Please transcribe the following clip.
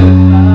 Bye.